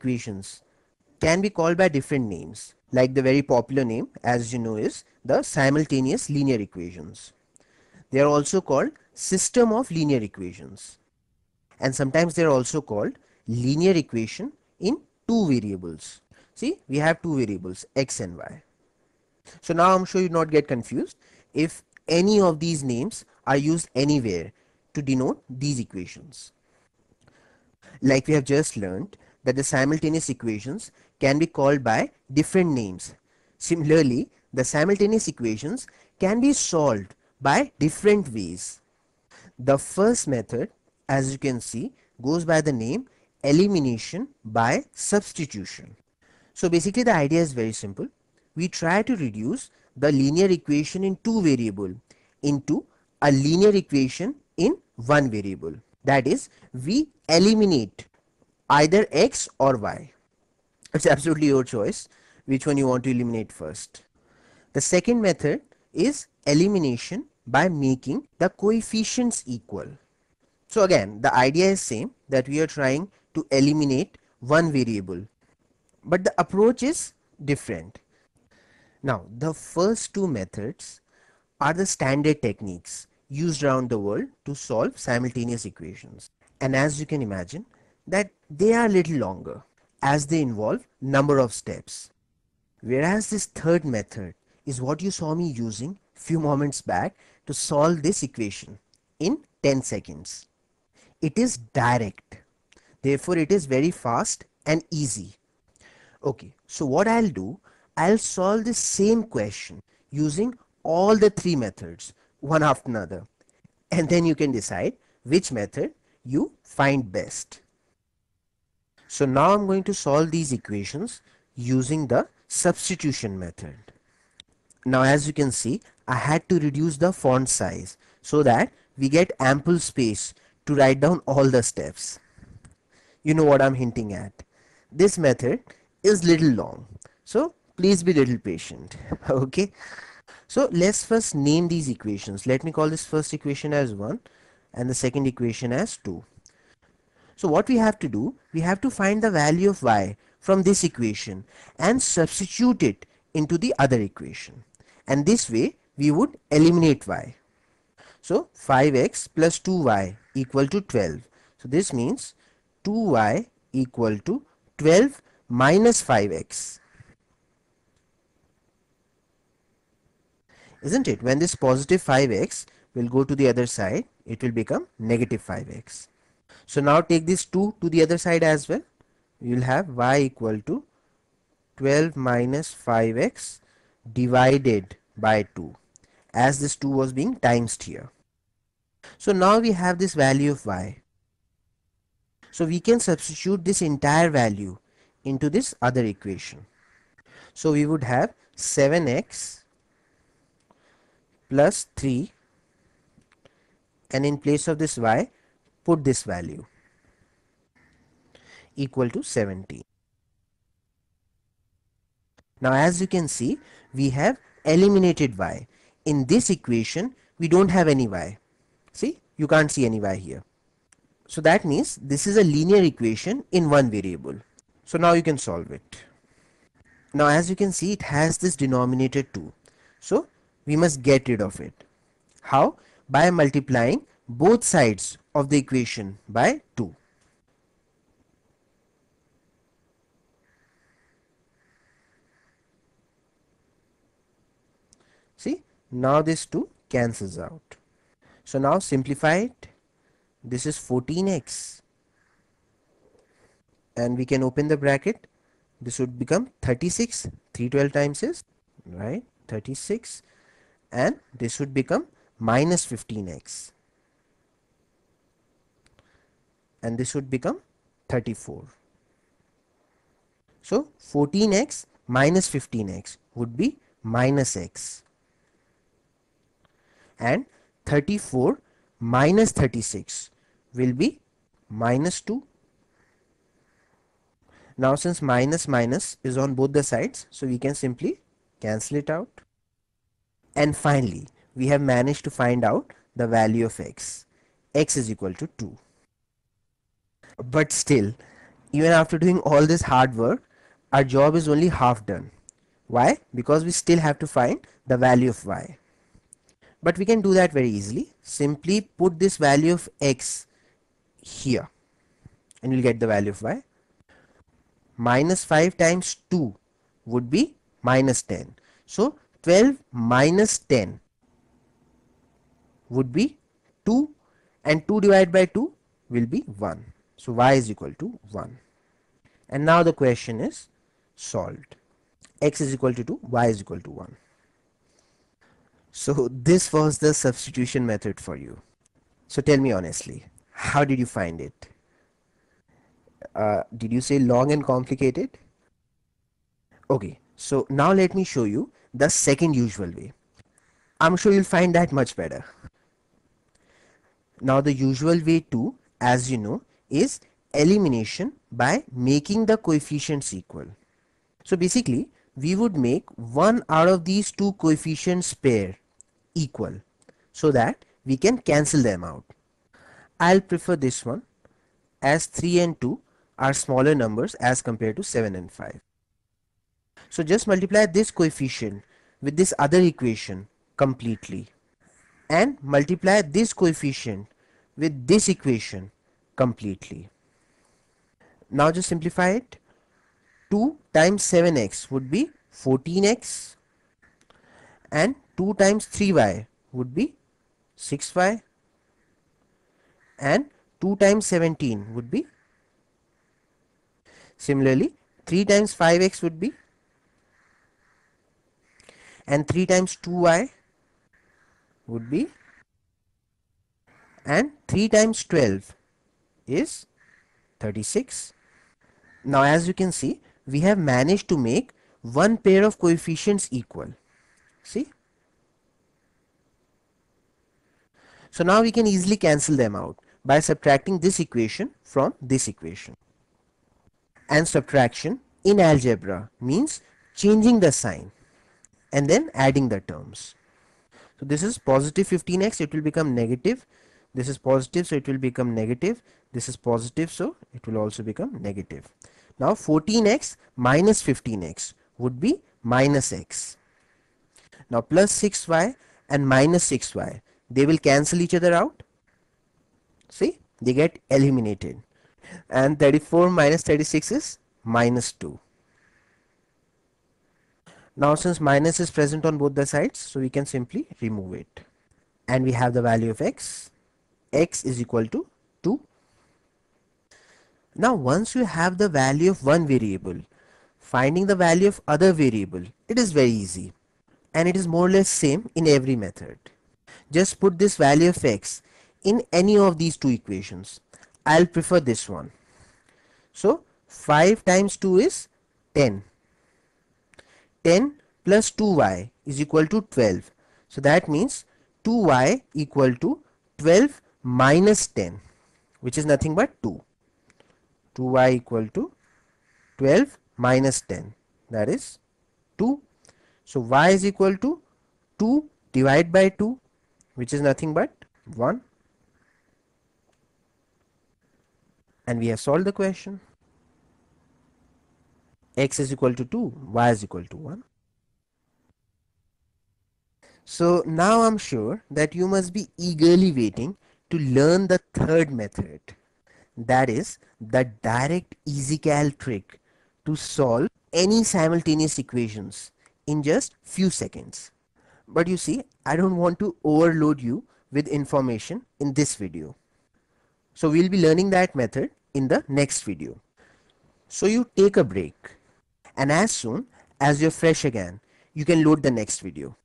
equations can be called by different names like the very popular name as you know is the simultaneous linear equations. They are also called system of linear equations and sometimes they are also called linear equation in two variables. See we have two variables x and y. So now I'm sure you not get confused if any of these names are used anywhere to denote these equations. Like we have just learned that the simultaneous equations can be called by different names. Similarly, the simultaneous equations can be solved by different ways. The first method, as you can see, goes by the name elimination by substitution. So basically the idea is very simple. We try to reduce the linear equation in two variable into a linear equation in one variable. That is, we eliminate either x or y. It's absolutely your choice which one you want to eliminate first. The second method is elimination by making the coefficients equal. So again, the idea is same that we are trying to eliminate one variable, but the approach is different. Now, the first two methods are the standard techniques used around the world to solve simultaneous equations. And as you can imagine, that they are little longer as they involve number of steps. Whereas this third method is what you saw me using few moments back to solve this equation in 10 seconds. It is direct. Therefore, it is very fast and easy. Okay, so what I'll do, I'll solve the same question using all the three methods one after another and then you can decide which method you find best. So now I'm going to solve these equations using the substitution method. Now as you can see, I had to reduce the font size so that we get ample space to write down all the steps. You know what I'm hinting at. This method is little long. So please be little patient. okay. So let's first name these equations. Let me call this first equation as 1 and the second equation as 2. So what we have to do, we have to find the value of y from this equation and substitute it into the other equation. And this way we would eliminate y. So 5x plus 2y equal to 12. So this means 2y equal to 12 minus 5x. Isn't it? When this positive 5x will go to the other side, it will become negative 5x. So now take this 2 to the other side as well. You will have y equal to 12 minus 5x divided by 2 as this 2 was being times here. So now we have this value of y. So we can substitute this entire value into this other equation. So we would have 7x plus 3 and in place of this y put this value equal to 70. Now as you can see we have eliminated y. In this equation we don't have any y. See you can't see any y here. So that means this is a linear equation in one variable. So now you can solve it. Now as you can see it has this denominator 2. So we must get rid of it. How? By multiplying both sides of the equation by 2. See, now this 2 cancels out. So now simplify it. This is 14x. And we can open the bracket. This would become 36. 312 times is, right, 36. And this would become minus 15x and this would become 34. So 14x minus 15x would be minus x and 34 minus 36 will be minus 2. Now since minus minus is on both the sides so we can simply cancel it out. And finally we have managed to find out the value of x. x is equal to 2 but still even after doing all this hard work our job is only half done. Why? Because we still have to find the value of y. But we can do that very easily. Simply put this value of x here and you'll get the value of y. Minus 5 times 2 would be minus 10 so 12 minus 10 would be 2 and 2 divided by 2 will be 1 so y is equal to 1 and now the question is solved x is equal to 2 y is equal to 1 so this was the substitution method for you. So tell me honestly, how did you find it? Uh, did you say long and complicated? Okay, so now let me show you the second usual way. I'm sure you'll find that much better. Now the usual way too, as you know, is elimination by making the coefficients equal. So basically, we would make one out of these two coefficients pair equal so that we can cancel them out. I'll prefer this one as 3 and 2 are smaller numbers as compared to 7 and 5. So just multiply this coefficient with this other equation completely and multiply this coefficient with this equation completely. Now just simplify it. 2 times 7x would be 14x and 2 times 3y would be 6y and 2 times 17 would be similarly 3 times 5x would be and 3 times 2y would be and 3 times 12 is 36 now as you can see we have managed to make one pair of coefficients equal. See? So now we can easily cancel them out by subtracting this equation from this equation. And subtraction in algebra means changing the sign and then adding the terms. So this is positive 15x it will become negative this is positive so it will become negative this is positive so it will also become negative now 14x minus 15x would be minus x now plus 6y and minus 6y, they will cancel each other out. See, they get eliminated. And 34 minus 36 is minus 2. Now since minus is present on both the sides, so we can simply remove it. And we have the value of x. x is equal to 2. Now once you have the value of one variable, finding the value of other variable, it is very easy and it is more or less same in every method. Just put this value of x in any of these two equations. I'll prefer this one. So 5 times 2 is 10. 10 plus 2y is equal to 12. So that means 2y equal to 12 minus 10 which is nothing but 2. 2y equal to 12 minus 10 that is 2 so y is equal to 2 divided by 2 which is nothing but 1 and we have solved the question. x is equal to 2, y is equal to 1. So now I'm sure that you must be eagerly waiting to learn the third method that is the direct EasyCal trick to solve any simultaneous equations in just few seconds. But you see, I don't want to overload you with information in this video. So we'll be learning that method in the next video. So you take a break and as soon as you're fresh again, you can load the next video.